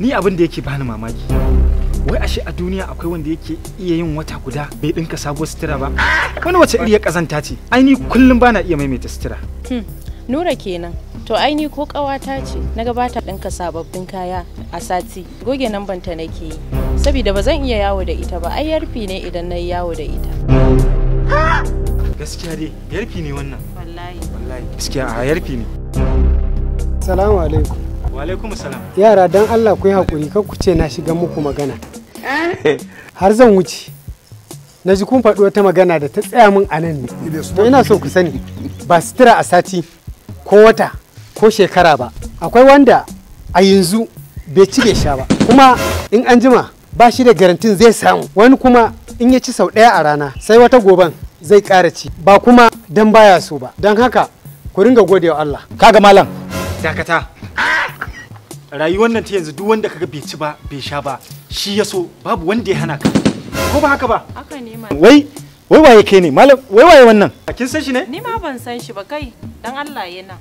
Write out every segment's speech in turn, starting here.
ni abin da yake bani mamaki wai ashe a duniya akwai wanda yake iya yin wata guda bai dinka sabuwar sutura ba wani wace iri ya kazanta ce ai ni kullum bana iya maimaita sutura Hmm, Nura kenan. To aini ko ƙawata ce na gabata ɗinka sababbin kaya a sati goge nan banta nake yi. Saboda ba zan iya yawo da ita ba ai yarfi ne idan na yi yawo da ita. gaskiya dai yarfi ne wannan Wallahi. wallahi gaskiya a yarfi ne Salamu alaikum. Yara dan Allah ku yi haƙuri kar ku ce na shiga muku magana. Har zan wuce. Na ji kun faɗi wata magana da ta tsaya min a nan ne. To ina so ku sani ba sutura a sati ko wata ko shekara ba. Akwai wanda a yanzu bai ci bai sha ba. Kuma in an jima ba shi da garantin zai samu. Wani kuma in ya ci sau ɗaya a rana sai wata goban zai ƙara ci. Ba kuma dan baya so ba. Don haka ku ringa gode wa Allah. kaga malam dakata rayuwar nan ta yanzu duk wanda kaga bai ci ba bai sha ba shi ya so babu wanda ya hana ka. Ko ba haka ba? Haka ne ma. wai wai waye kai ne? Malam wai waye wannan? Kin san shi ne? Ni ma ban san shi ba kai. Dan Allah yana.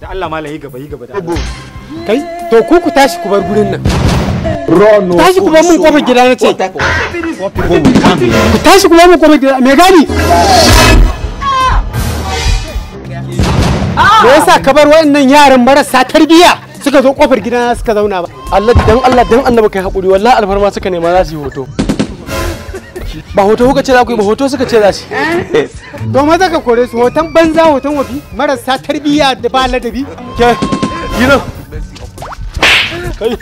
da Allah malam yi gaba yi gaba da Allah. Kai to ku ku tashi ku bar gurin nan. tashi ku bar mun ƙofar gida na ce. Ku tashi ku bar mun ƙofar gida. Me gani me yasa ka bar waɗannan yaran marasa tarbiyya? Suka zo ƙofar gida na suka zauna ba. Allah dan Allah dan annabi kai haƙuri wallahi alfarma suka nema za su yi hoto. Ba hoto kuka ce za ku yi ba hoto suka ce za su yi. To maza ka kore su hoton banza hoton wafi marasa tarbiyya da ba ladabi. Ke nan kai.